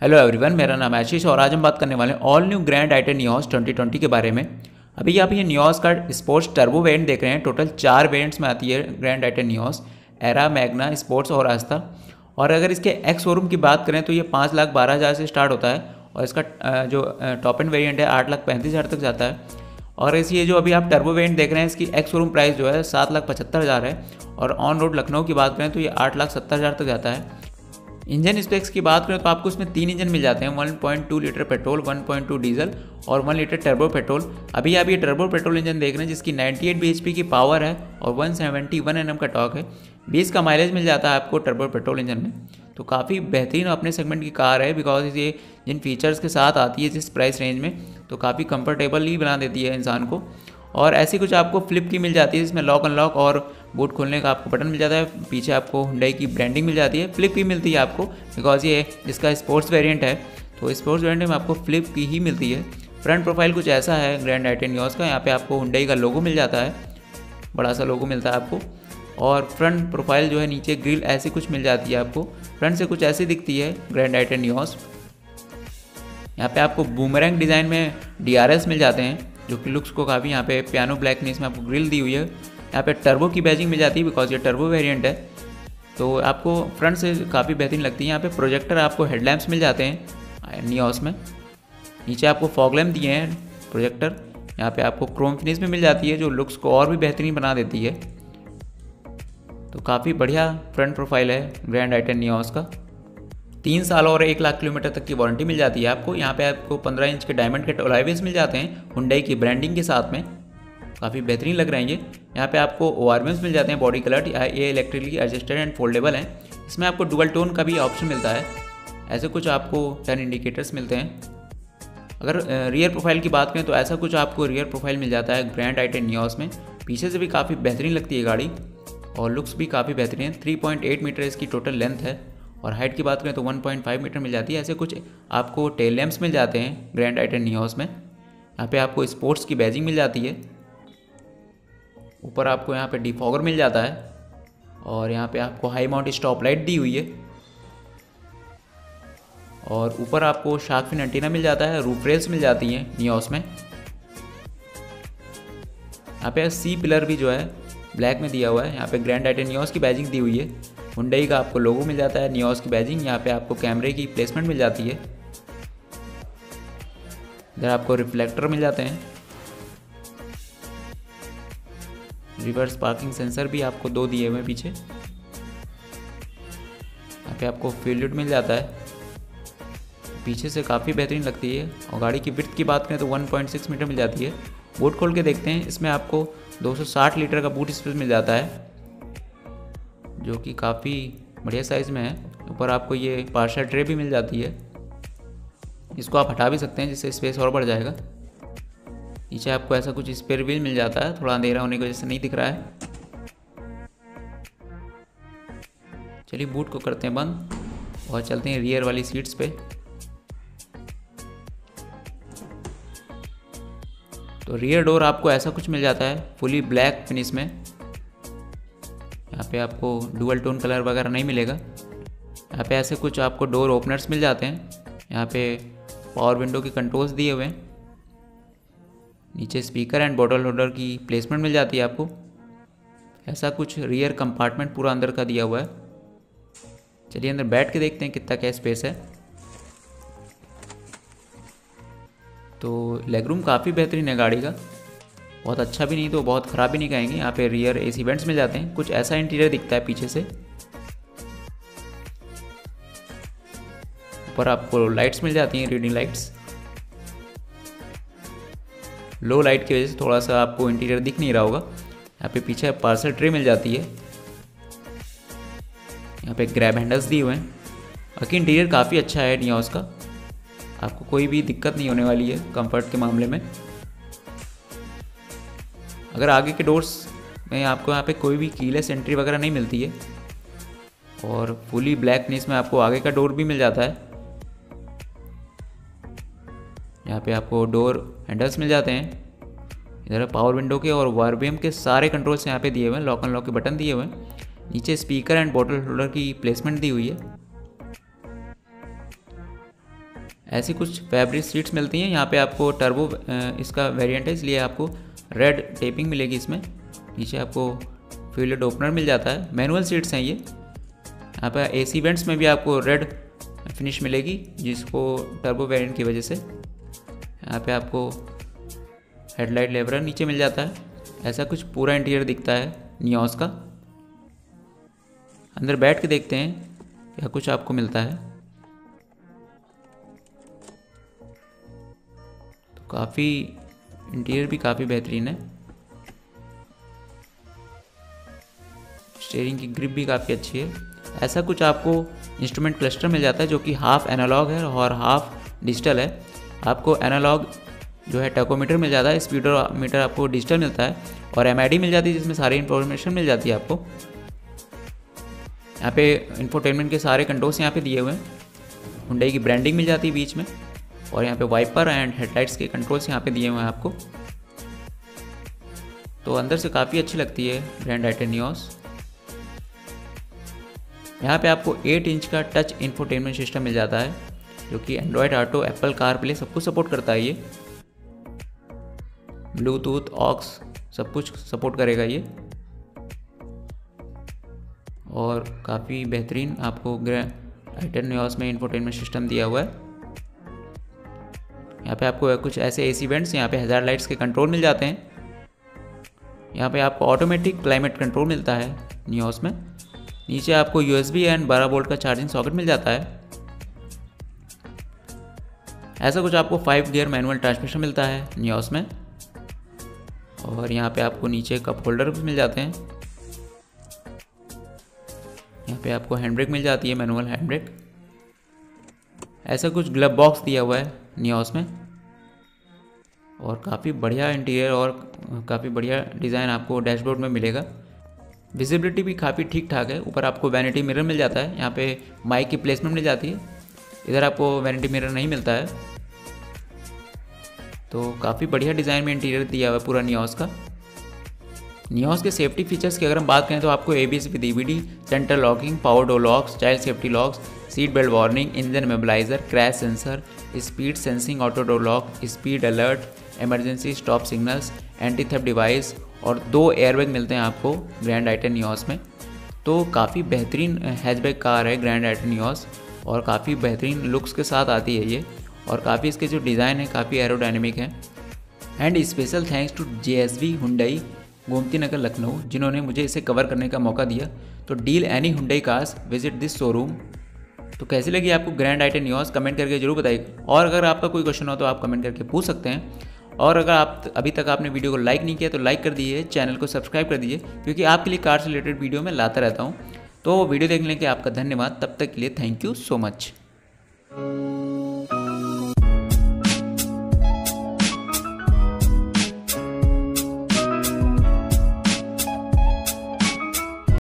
Hello everyone मेरा नाम आशीष और आज हम बात करने वाले हैं all new grand i ten Nios 2020 के बारे में। अभी आप ये न्यूज़ का स्पोर्ट्स टर्बो वेरिएंट देख रहे हैं। टोटल चार वेरिएंट्स में आती है grand i ten Nios Era Magna sports और आस्था और अगर इसके एक्स शोरूम की बात करें तो ये पाँच लाख बारह हज़ार से स्टार्ट होता है और इसका जो टॉप एंड वेरियंट है, आठ लाख पैंतीस हज़ार तक जाता है। और इस ये जो अभी आप टर्बो वेरिएंट देख रहे हैं, इसकी एक्स शोरूम प्राइस जो है सात लाख पचहत्तर हज़ार है। और ऑन रोड लखनऊ की बात करें तो ये आठ लाख सत्तर हज़ार तक जाता है। इंजन स्पेक्स की बात करें तो आपको इसमें तीन इंजन मिल जाते हैं 1.2 लीटर पेट्रोल 1.2 डीजल और 1 लीटर टर्बो पेट्रोल। अभी आप ये टर्बो पेट्रोल इंजन देख रहे हैं, जिसकी 98 bhp की पावर है और 171 एनएम का टॉक है। 20 का माइलेज मिल जाता है आपको टर्बो पेट्रोल इंजन में। तो काफ़ी बेहतरीन अपने सेगमेंट की कार है बिकॉज़ ये जिन फीचर्स के साथ आती है, जिस प्राइस रेंज में तो काफ़ी कंफर्टेबली बना देती है इंसान को। और ऐसी कुछ आपको फ्लिप की मिल जाती है जिसमें लॉक अनलॉक और बूट खोलने का आपको बटन मिल जाता है। पीछे आपको हुंडई की ब्रांडिंग मिल जाती है। फ्लिप की मिलती है आपको बिकॉज़ ये इसका स्पोर्ट्स वेरियंट है। तो स्पोर्ट्स वेरिएंट में आपको फ्लिप की ही मिलती है। फ्रंट प्रोफ़ाइल कुछ ऐसा है ग्रैंड आइटेन न्यूज़ का। यहाँ पे आपको हुंडई का लोगो मिल जाता है। बड़ा सा लोगो मिलता है आपको। और फ्रंट प्रोफ़ाइल जो है नीचे ग्रिल ऐसी कुछ मिल जाती है आपको। फ्रंट से कुछ ऐसी दिखती है ग्रैंड आइटन न्यूज़ यहाँ पे आपको बूमरैंग डिज़ाइन में DRS मिल जाते हैं। जो कि लुक्स को काफ़ी यहाँ पे पियानो ब्लैक में इसमें आपको ग्रिल दी हुई है। यहाँ पे टर्बो की बैजिंग मिल जाती है बिकॉज़ ये टर्बो वेरिएंट है। तो आपको फ्रंट से काफ़ी बेहतरीन लगती है। यहाँ पे प्रोजेक्टर आपको हेडलैम्प्स मिल जाते हैं नियोस में। नीचे आपको फॉगलैम्प दिए हैं प्रोजेक्टर यहाँ पे आपको क्रोम फिनिश में मिल जाती है, जो लुक्स को और भी बेहतरीन बना देती है। तो काफ़ी बढ़िया फ्रंट प्रोफ़ाइल है ग्रैंड आइटन नियोस का। तीन साल और एक लाख किलोमीटर तक की वारंटी मिल जाती है आपको। यहाँ पे आपको पंद्रह इंच के डायमंड के टोलाइवेस मिल जाते हैं हुंडई की ब्रांडिंग के साथ में। काफ़ी बेहतरीन लग रहे हैं ये। यहाँ पे आपको ओ मिल जाते हैं बॉडी कलर ये इलेक्ट्रिकली एडजस्टेड एंड फोल्डेबल हैं। इसमें आपको डुअल टोन का भी ऑप्शन मिलता है। ऐसे कुछ आपको टर्न इंडिकेटर्स मिलते हैं। अगर रियर प्रोफ़ाइल की बात करें तो ऐसा कुछ आपको रियर प्रोफ़ाइल मिल जाता है ग्रैंड आइटन न्यूस में। पीछे से भी काफ़ी बेहतरीन लगती है गाड़ी और लुक्स भी काफ़ी बेहतरीन है। 3.8 मीटर इसकी टोटल लेंथ है। और हाइट की बात करें तो 1.5 मीटर मिल जाती है। ऐसे कुछ आपको टेल लैम्प्स मिल जाते हैं ग्रैंड आइटन न्यूस में यहाँ पे आपको स्पोर्ट्स की बैजिंग मिल जाती है। ऊपर आपको यहाँ पे डिफॉगर मिल जाता है। और यहाँ पे आपको हाई माउंट स्टॉप लाइट दी हुई है। और ऊपर आपको शार्क फिन एंटीना मिल जाता है। रूफ रेल्स मिल जाती हैं नियोस में यहाँ पे सी पिलर भी जो है ब्लैक में दिया हुआ है। यहाँ पे ग्रैंड आइटन नियोस की बैजिंग दी हुई है। हुंडई का आपको लोगो मिल जाता है नियोस की बैजिंग यहाँ पे आपको कैमरे की प्लेसमेंट मिल जाती है। इधर आपको रिफ्लेक्टर मिल जाते हैं। रिवर्स पार्किंग सेंसर भी आपको दो दिए हुए पीछे। यहाँ पे आपको फ़ील्ड मिल जाता है। पीछे से काफ़ी बेहतरीन लगती है और गाड़ी की विर्थ की बात करें तो 1.6 मीटर मिल जाती है। बूट खोल के देखते हैं, इसमें आपको 260 लीटर का बूट स्पेस मिल जाता है। जो कि काफ़ी बढ़िया साइज़ में है। ऊपर आपको ये पार्सल ट्रे भी मिल जाती है। इसको आप हटा भी सकते हैं, जिससे स्पेस और बढ़ जाएगा। नीचे आपको ऐसा कुछ स्पेयर व्हील मिल जाता है, थोड़ा अंधेरा होने की वजह से नहीं दिख रहा है। चलिए बूट को करते हैं बंद, और चलते हैं रियर वाली सीट्स पे। तो रियर डोर आपको ऐसा कुछ मिल जाता है फुली ब्लैक फिनिश में। यहाँ पे आपको डुअल टोन कलर वगैरह नहीं मिलेगा। यहाँ पे ऐसे कुछ आपको डोर ओपनर्स मिल जाते हैं। यहाँ पे पावर विंडो के कंट्रोल्स दिए हुए हैं। नीचे स्पीकर एंड बॉटल होल्डर की प्लेसमेंट मिल जाती है आपको। ऐसा कुछ रियर कंपार्टमेंट पूरा अंदर का दिया हुआ है। चलिए अंदर बैठ के देखते हैं कितना क्या स्पेस है। तो लेग रूम काफ़ी बेहतरीन है गाड़ी का। बहुत अच्छा भी नहीं तो बहुत ख़राब भी नहीं कहेंगे। यहाँ पे रियर एसी वेंट्स मिल जाते हैं। कुछ ऐसा इंटीरियर दिखता है पीछे से। ऊपर आपको लाइट्स मिल जाती हैं रीडिंग लाइट्स लो लाइट की वजह से थोड़ा सा आपको इंटीरियर दिख नहीं रहा होगा। यहाँ पे पीछे पार्सल ट्रे मिल जाती है। यहाँ पे ग्रैब हैंडल्स दिए हुए हैं। बाकी इंटीरियर काफ़ी अच्छा है नियोस का। आपको कोई भी दिक्कत नहीं होने वाली है कंफर्ट के मामले में। अगर आगे के डोर्स में आपको यहाँ पे कोई भी कीलेस एंट्री वगैरह नहीं मिलती है, और फुली ब्लैक नीस में आपको आगे का डोर भी मिल जाता है, यहाँ पे आपको डोर हैंडल्स मिल जाते हैं। इधर पावर विंडो के और वारबीएम के सारे कंट्रोल्स यहाँ पे दिए हुए हैं लॉक एंड लॉक के बटन दिए हुए हैं। नीचे स्पीकर एंड बॉटल होल्डर की प्लेसमेंट दी हुई है। ऐसी कुछ फैब्रिक सीट्स मिलती हैं, यहाँ पे आपको टर्बो इसका वेरिएंट है, इसलिए आपको रेड टेपिंग मिलेगी इसमें। नीचे आपको फ़ील्ड ओपनर मिल जाता है। मैनुअल सीट्स हैं ये। यहाँ पर ए सी वेंट्स में भी आपको रेड फिनिश मिलेगी, जिसको टर्बो वेरिएंट की वजह से। यहाँ पे आपको हेडलाइट लेवरर नीचे मिल जाता है। ऐसा कुछ पूरा इंटीरियर दिखता है नियोस का। अंदर बैठ के देखते हैं क्या कुछ आपको मिलता है। तो काफ़ी इंटीरियर भी काफ़ी बेहतरीन है। स्टेयरिंग की ग्रिप भी काफ़ी अच्छी है। ऐसा कुछ आपको इंस्ट्रूमेंट क्लस्टर मिल जाता है जो कि हाफ़ एनालॉग है और हाफ़ डिजिटल है। आपको एनालॉग जो है टैकोमीटर मिल जाता है स्पीडर मीटर आपको डिजिटल मिलता है और एमआईडी मिल जाती है जिसमें सारी इन्फॉर्मेशन मिल जाती है आपको। यहाँ पे इंफोटेनमेंट के सारे कंट्रोल्स यहाँ पे दिए हुए हैं। हुंडई की ब्रांडिंग मिल जाती है बीच में। और यहाँ पे वाइपर एंड हेडलाइट्स के कंट्रोल्स यहाँ पे दिए हुए हैं आपको। तो अंदर से काफ़ी अच्छी लगती है ब्रांड आइटेनियोस यहाँ पे आपको 8 इंच का टच इंफोटेनमेंट सिस्टम मिल जाता है, जो कि Android Auto Apple car play सब कुछ सपोर्ट करता है ये। ब्लूटूथ ऑक्स सब कुछ सपोर्ट करेगा ये। और काफ़ी बेहतरीन आपको आइटन में इंफोटेनमेंट सिस्टम दिया हुआ है। यहाँ पे आपको कुछ ऐसे एसी वेंट्स यहाँ पे हज़ार लाइट्स के कंट्रोल मिल जाते हैं। यहाँ पे आपको ऑटोमेटिक क्लाइमेट कंट्रोल मिलता है न्यूस में। नीचे आपको यू एस एंड बारह वोल्ट का चार्जिंग सॉकेट मिल जाता है। ऐसा कुछ आपको फाइव गियर मैनुअल ट्रांसमिशन मिलता है न्यूस में। और यहाँ पे आपको नीचे कप होल्डर भी मिल जाते हैं। यहाँ पे आपको हैंड ब्रेक मिल जाती है मैनुअल हैंड ब्रेक ऐसा कुछ ग्लब बॉक्स दिया हुआ है नियोस में। और काफ़ी बढ़िया इंटीरियर और काफ़ी बढ़िया डिज़ाइन आपको डैशबोर्ड में मिलेगा। विजिबिलिटी भी काफ़ी ठीक ठाक है। ऊपर आपको वैनिटी मिरर मिल जाता है। यहाँ पे माइक की प्लेसमेंट मिल जाती है। इधर आपको वैनिटी मिरर नहीं मिलता है। तो काफ़ी बढ़िया डिज़ाइन में इंटीरियर दिया हुआ है पूरा नियोस का। नियोस के सेफ्टी फीचर्स की अगर हम बात करें तो आपको A B with E centre locking power door locks child safety locks seat belt warning engine immobiliser crash sensor speed sensing auto door lock speed alert emergency stop signals anti theft device और दो airbag मिलते हैं आपको grand आइटन Nios में। तो काफ़ी बेहतरीन hatchback car है ग्रैंड आइटन नियोस और काफ़ी बेहतरीन लुक्स के साथ आती है ये और काफ़ी इसके जो डिज़ाइन है काफ़ी एरोडाइनमिक है। And special thanks to J S V Hyundai Gomti Nagar Lucknow, जिन्होंने मुझे इसे कवर करने का मौका दिया। To deal any Hyundai cars visit this showroom तो कैसी लगी आपको ग्रैंड आइटन यूज़ कमेंट करके ज़रूर बताइए। और अगर आपका कोई क्वेश्चन हो तो आप कमेंट करके पूछ सकते हैं। और अगर आप अभी तक आपने वीडियो को लाइक नहीं किया तो लाइक कर दीजिए चैनल को सब्सक्राइब कर दीजिए, क्योंकि आपके लिए कार से रिलेटेड वीडियो मैं लाता रहता हूँ। तो वीडियो देखने के आपका धन्यवाद। तब तक के लिए थैंक यू सो मच